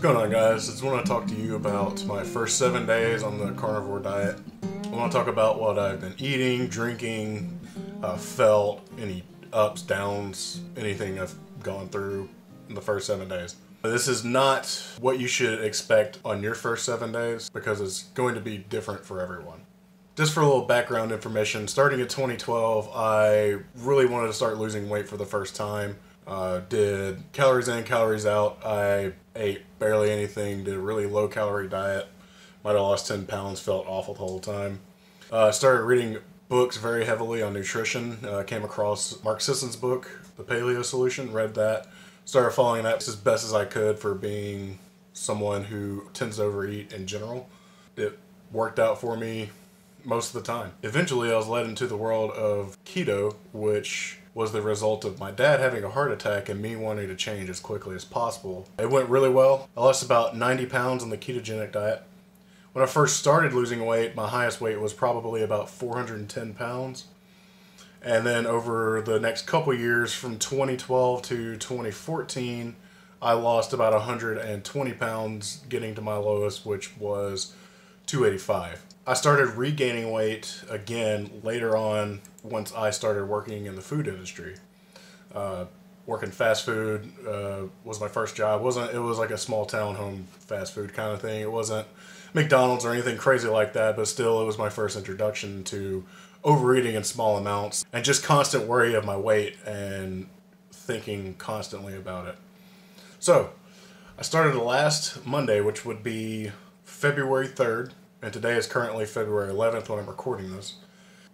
What's going on, guys? I just want to talk to you about my first seven days on the carnivore diet. I want to talk about what I've been eating, drinking, uh, felt, any ups, downs, anything I've gone through in the first seven days. This is not what you should expect on your first seven days because it's going to be different for everyone. Just for a little background information, starting in 2012, I really wanted to start losing weight for the first time. Uh, did calories in, calories out. I ate barely anything, did a really low calorie diet. Might have lost 10 pounds, felt awful the whole time. Uh, started reading books very heavily on nutrition. Uh, came across Mark Sisson's book, The Paleo Solution, read that. Started following that as best as I could for being someone who tends to overeat in general. It worked out for me most of the time. Eventually, I was led into the world of keto, which was the result of my dad having a heart attack and me wanting to change as quickly as possible. It went really well. I lost about 90 pounds on the ketogenic diet. When I first started losing weight, my highest weight was probably about 410 pounds. And then over the next couple years, from 2012 to 2014, I lost about 120 pounds, getting to my lowest, which was 285. I started regaining weight again later on once I started working in the food industry. Uh, working fast food uh, was my first job. It wasn't it was like a small town home fast food kind of thing. It wasn't McDonald's or anything crazy like that, but still it was my first introduction to overeating in small amounts and just constant worry of my weight and thinking constantly about it. So, I started last Monday, which would be February 3rd, and today is currently February 11th when I'm recording this.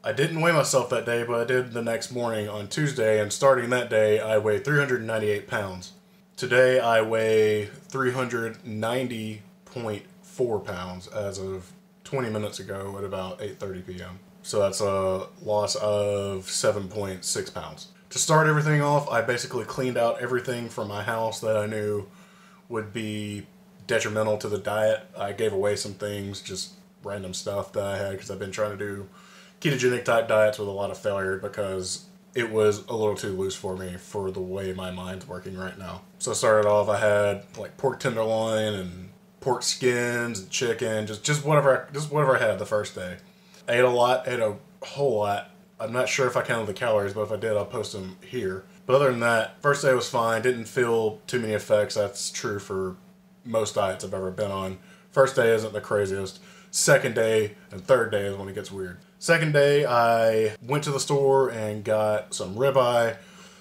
I didn't weigh myself that day, but I did the next morning on Tuesday, and starting that day, I weighed 398 pounds. Today, I weigh 390.4 pounds as of 20 minutes ago at about 8:30 p.m. So that's a loss of 7.6 pounds. To start everything off, I basically cleaned out everything from my house that I knew would be detrimental to the diet. I gave away some things, just random stuff that I had because I've been trying to do ketogenic type diets with a lot of failure because it was a little too loose for me for the way my mind's working right now. So I started off, I had like pork tenderloin and pork skins and chicken, just just whatever, just whatever I had the first day. I ate a lot, ate a whole lot. I'm not sure if I counted the calories, but if I did, I'll post them here. But other than that, first day was fine. Didn't feel too many effects. That's true for most diets I've ever been on. First day isn't the craziest. Second day and third day is when it gets weird. Second day, I went to the store and got some ribeye,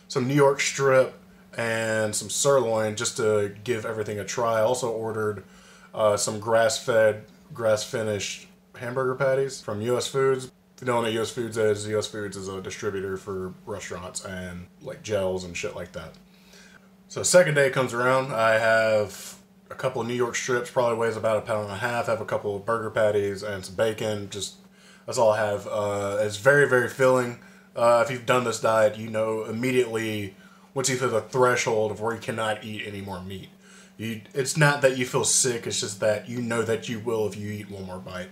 some New York strip, and some sirloin just to give everything a try. I also ordered uh, some grass fed, grass finished hamburger patties from US Foods. If you don't know what US Foods is, US Foods is a distributor for restaurants and like gels and shit like that. So second day comes around, I have a couple of New York strips, probably weighs about a pound and a half. Have a couple of burger patties and some bacon. Just that's all I have. Uh, it's very very filling. Uh, if you've done this diet, you know immediately once you hit the threshold of where you cannot eat any more meat. You, it's not that you feel sick. It's just that you know that you will if you eat one more bite.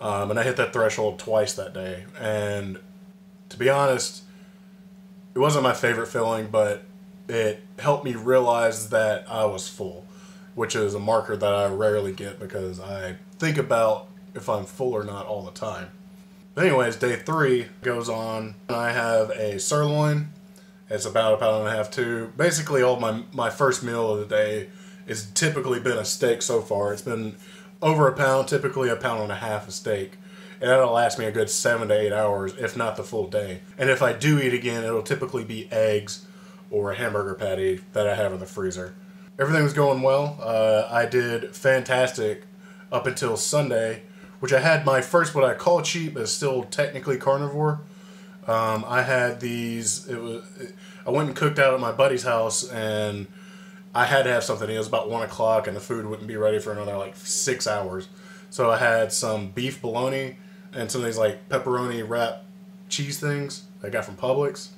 Um, and I hit that threshold twice that day. And to be honest, it wasn't my favorite feeling, but it helped me realize that I was full which is a marker that I rarely get because I think about if I'm full or not all the time. But anyways, day three goes on, and I have a sirloin. It's about a pound and a half too. Basically, all my my first meal of the day is typically been a steak so far. It's been over a pound, typically a pound and a half of steak. And that'll last me a good seven to eight hours, if not the full day. And if I do eat again, it'll typically be eggs or a hamburger patty that I have in the freezer everything was going well. Uh, I did fantastic up until Sunday, which I had my first what I call cheap, but still technically carnivore. Um, I had these. It was. I went and cooked out at my buddy's house, and I had to have something. It was about one o'clock, and the food wouldn't be ready for another like six hours. So I had some beef bologna and some of these like pepperoni wrap cheese things I got from Publix.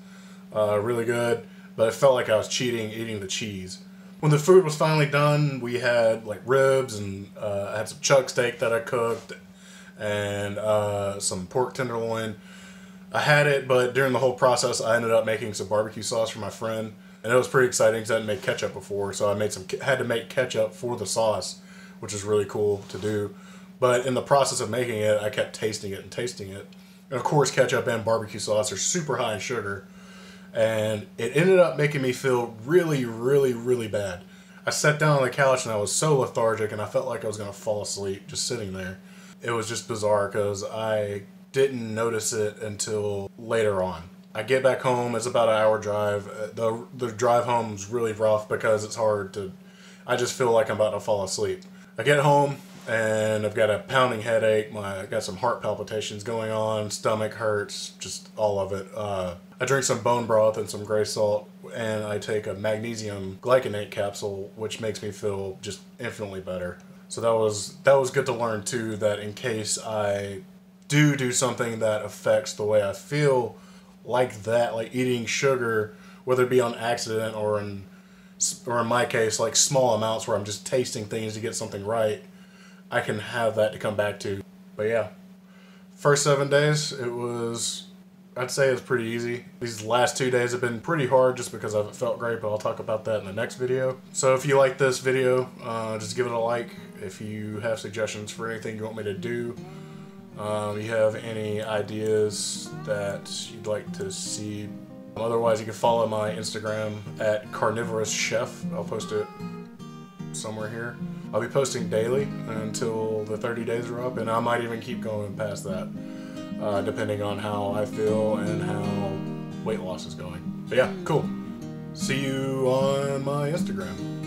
Uh, really good, but it felt like I was cheating eating the cheese when the food was finally done, we had like ribs and uh, I had some chuck steak that I cooked and uh, some pork tenderloin. I had it, but during the whole process, I ended up making some barbecue sauce for my friend. and it was pretty exciting because I hadn't made ketchup before, so I made some had to make ketchup for the sauce, which is really cool to do. But in the process of making it, I kept tasting it and tasting it, and of course, ketchup and barbecue sauce are super high in sugar, and it ended up making me feel really, really, really bad. I sat down on the couch and I was so lethargic, and I felt like I was gonna fall asleep just sitting there. It was just bizarre because I didn't notice it until later on. I get back home. It's about an hour drive. Uh, the The drive home is really rough because it's hard to. I just feel like I'm about to fall asleep. I get home and I've got a pounding headache. My I got some heart palpitations going on. Stomach hurts. Just all of it. Uh, I drink some bone broth and some gray salt, and I take a magnesium glycinate capsule, which makes me feel just infinitely better. So that was that was good to learn too. That in case I do do something that affects the way I feel like that, like eating sugar, whether it be on accident or in or in my case, like small amounts where I'm just tasting things to get something right, I can have that to come back to. But yeah, first seven days, it was, I'd say it's pretty easy. These last two days have been pretty hard just because I haven't felt great, but I'll talk about that in the next video. So if you like this video, uh, just give it a like. If you have suggestions for anything you want me to do, um, you have any ideas that you'd like to see. Otherwise, you can follow my Instagram at Carnivorous Chef. I'll post it somewhere here. I'll be posting daily until the 30 days are up, and I might even keep going past that, uh, depending on how I feel and how weight loss is going. But yeah, cool. See you on my Instagram.